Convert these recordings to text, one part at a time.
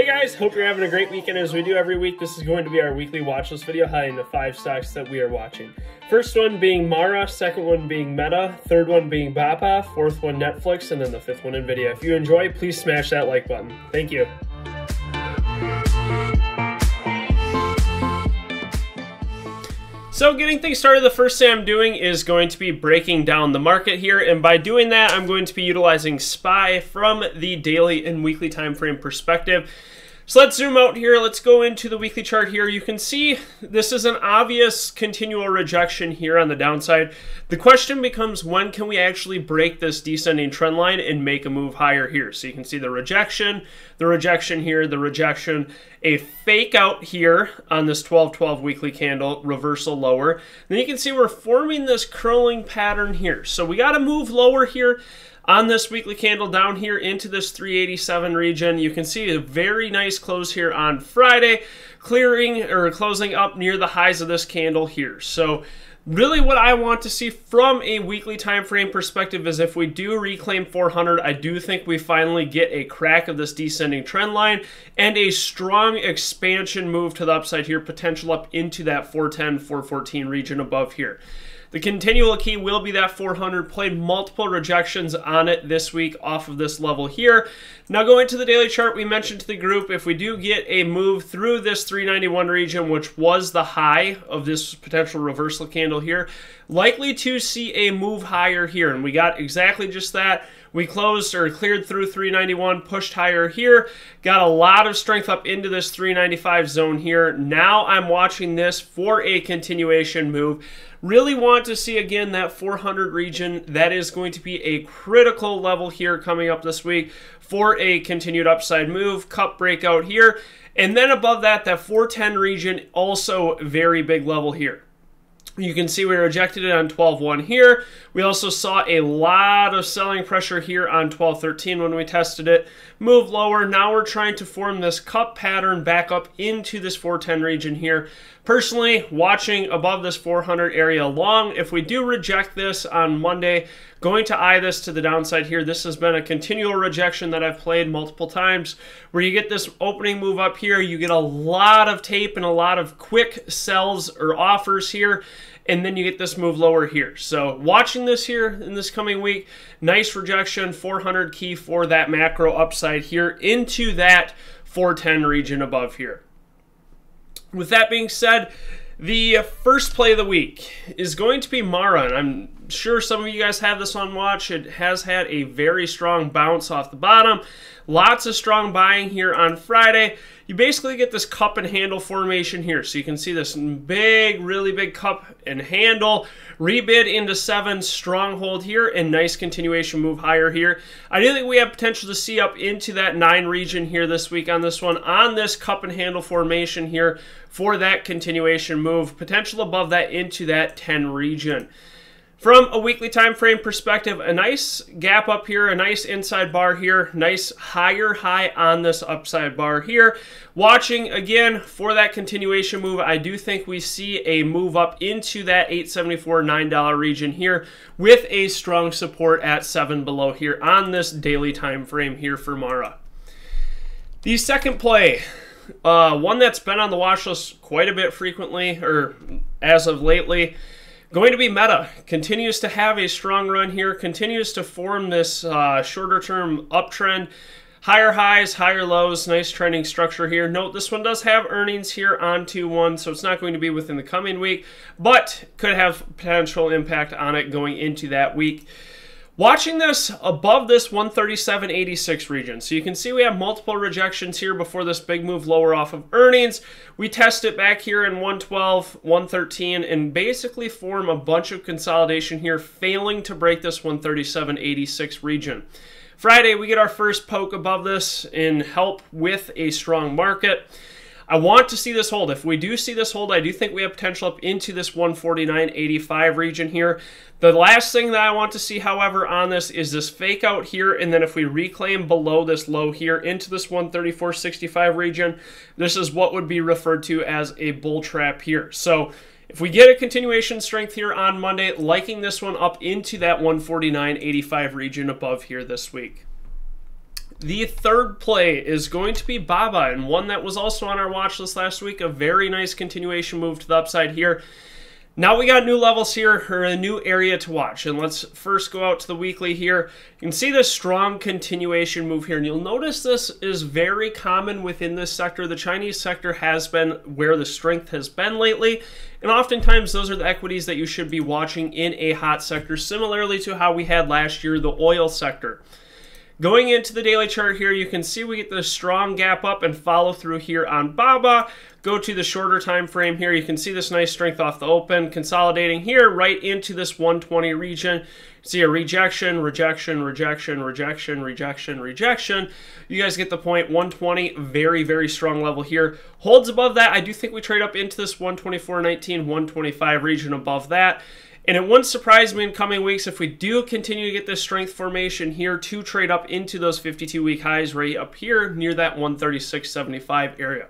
Hey guys, hope you're having a great weekend as we do every week. This is going to be our weekly watch list video highlighting the five stocks that we are watching. First one being Mara, second one being Meta, third one being Baba, fourth one Netflix, and then the fifth one Nvidia. If you enjoy, please smash that like button. Thank you. So getting things started, the first thing I'm doing is going to be breaking down the market here. And by doing that, I'm going to be utilizing SPY from the daily and weekly time frame perspective. So let's zoom out here. Let's go into the weekly chart here. You can see this is an obvious continual rejection here on the downside. The question becomes when can we actually break this descending trend line and make a move higher here? So you can see the rejection, the rejection here, the rejection, a fake out here on this 12-12 weekly candle, reversal lower. Then you can see we're forming this curling pattern here. So we got to move lower here on this weekly candle down here into this 387 region. You can see a very nice close here on Friday, clearing or closing up near the highs of this candle here. So really what I want to see from a weekly time frame perspective is if we do reclaim 400, I do think we finally get a crack of this descending trend line and a strong expansion move to the upside here, potential up into that 410, 414 region above here. The continual key will be that 400. Played multiple rejections on it this week off of this level here. Now going to the daily chart, we mentioned to the group, if we do get a move through this 391 region, which was the high of this potential reversal candle here, likely to see a move higher here. And we got exactly just that. We closed or cleared through 391, pushed higher here, got a lot of strength up into this 395 zone here. Now I'm watching this for a continuation move. Really want to see again that 400 region. That is going to be a critical level here coming up this week for a continued upside move. Cup breakout here. And then above that, that 410 region, also very big level here. You can see we rejected it on 12.1 here. We also saw a lot of selling pressure here on 12.13 when we tested it. Move lower. Now we're trying to form this cup pattern back up into this 410 region here. Personally, watching above this 400 area long, if we do reject this on Monday, going to eye this to the downside here. This has been a continual rejection that I've played multiple times where you get this opening move up here. You get a lot of tape and a lot of quick sells or offers here and then you get this move lower here. So watching this here in this coming week, nice rejection, 400 key for that macro upside here into that 410 region above here. With that being said, the first play of the week is going to be Mara, and I'm sure some of you guys have this on watch. It has had a very strong bounce off the bottom. Lots of strong buying here on Friday. You basically get this cup and handle formation here. So you can see this big, really big cup and handle. Rebid into seven, stronghold here, and nice continuation move higher here. I do think we have potential to see up into that nine region here this week on this one, on this cup and handle formation here for that continuation move. Potential above that into that 10 region. From a weekly time frame perspective, a nice gap up here, a nice inside bar here, nice higher high on this upside bar here. Watching again for that continuation move, I do think we see a move up into that 874 $9 region here with a strong support at 7 below here on this daily time frame here for Mara. The second play, uh, one that's been on the watch list quite a bit frequently, or as of lately, Going to be Meta. Continues to have a strong run here, continues to form this uh, shorter term uptrend. Higher highs, higher lows, nice trending structure here. Note this one does have earnings here on 2-1, so it's not going to be within the coming week, but could have potential impact on it going into that week. Watching this above this 137.86 region. So you can see we have multiple rejections here before this big move lower off of earnings. We test it back here in 112, 113, and basically form a bunch of consolidation here, failing to break this 137.86 region. Friday, we get our first poke above this in help with a strong market. I want to see this hold. If we do see this hold, I do think we have potential up into this 149.85 region here. The last thing that I want to see, however, on this is this fake out here, and then if we reclaim below this low here into this 134.65 region, this is what would be referred to as a bull trap here. So if we get a continuation strength here on Monday, liking this one up into that 149.85 region above here this week. The third play is going to be Baba, and one that was also on our watch list last week. A very nice continuation move to the upside here. Now we got new levels here, or a new area to watch. And let's first go out to the weekly here. You can see this strong continuation move here. And you'll notice this is very common within this sector. The Chinese sector has been where the strength has been lately. And oftentimes those are the equities that you should be watching in a hot sector, similarly to how we had last year, the oil sector. Going into the daily chart here, you can see we get this strong gap up and follow through here on BABA. Go to the shorter time frame here, you can see this nice strength off the open, consolidating here right into this 120 region. See a rejection, rejection, rejection, rejection, rejection, rejection. You guys get the point. 120, very, very strong level here. Holds above that. I do think we trade up into this 124.19, 125 region above that. And it wouldn't surprise me in coming weeks if we do continue to get this strength formation here to trade up into those 52 week highs right up here near that 136.75 area.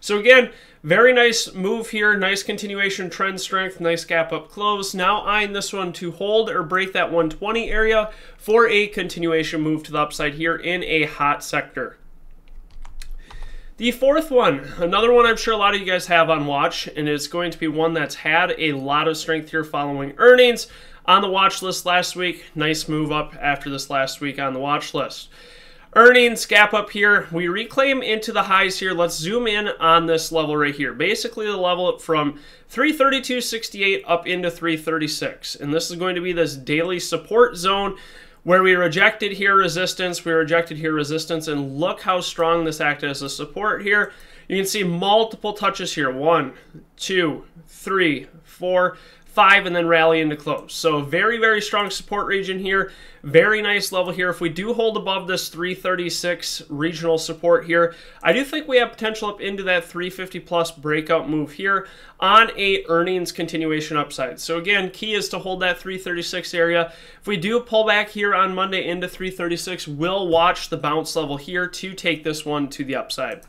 So again, very nice move here, nice continuation trend strength, nice gap up close. Now eyeing this one to hold or break that 120 area for a continuation move to the upside here in a hot sector. The fourth one, another one I'm sure a lot of you guys have on watch, and it's going to be one that's had a lot of strength here following earnings on the watch list last week. Nice move up after this last week on the watch list. Earnings gap up here. We reclaim into the highs here. Let's zoom in on this level right here. Basically the level from 332.68 up into 336. And this is going to be this daily support zone where we rejected here resistance, we rejected here resistance, and look how strong this acted as a support here. You can see multiple touches here. One, two, three, four, five, and then rally into close. So very, very strong support region here. Very nice level here. If we do hold above this 336 regional support here, I do think we have potential up into that 350 plus breakout move here on a earnings continuation upside. So again, key is to hold that 336 area. If we do pull back here on Monday into 336, we'll watch the bounce level here to take this one to the upside.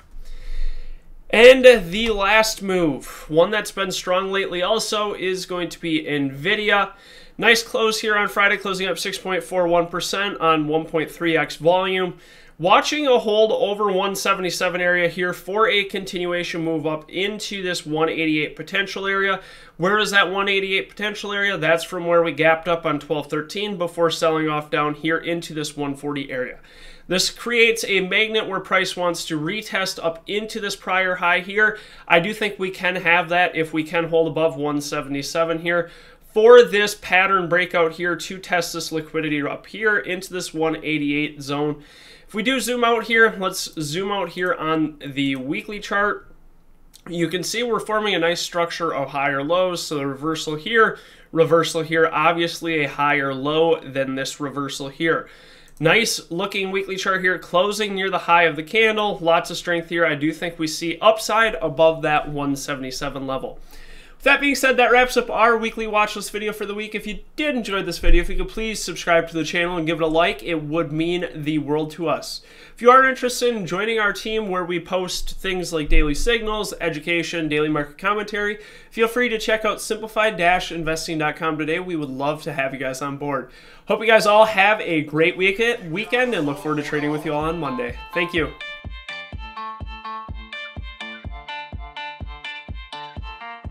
And the last move, one that's been strong lately also, is going to be NVIDIA. Nice close here on Friday, closing up 6.41% on 1.3x volume. Watching a hold over 177 area here for a continuation move up into this 188 potential area. Where is that 188 potential area? That's from where we gapped up on 1213 before selling off down here into this 140 area. This creates a magnet where price wants to retest up into this prior high here. I do think we can have that if we can hold above 177 here for this pattern breakout here to test this liquidity up here into this 188 zone. If we do zoom out here, let's zoom out here on the weekly chart. You can see we're forming a nice structure of higher lows. So the reversal here, reversal here, obviously a higher low than this reversal here. Nice looking weekly chart here, closing near the high of the candle. Lots of strength here. I do think we see upside above that 177 level. With that being said, that wraps up our weekly watch list video for the week. If you did enjoy this video, if you could please subscribe to the channel and give it a like, it would mean the world to us. If you are interested in joining our team where we post things like daily signals, education, daily market commentary, feel free to check out simplified-investing.com today. We would love to have you guys on board. Hope you guys all have a great weekend and look forward to trading with you all on Monday. Thank you.